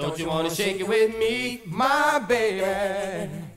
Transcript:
Don't you wanna shake it with me, my baby?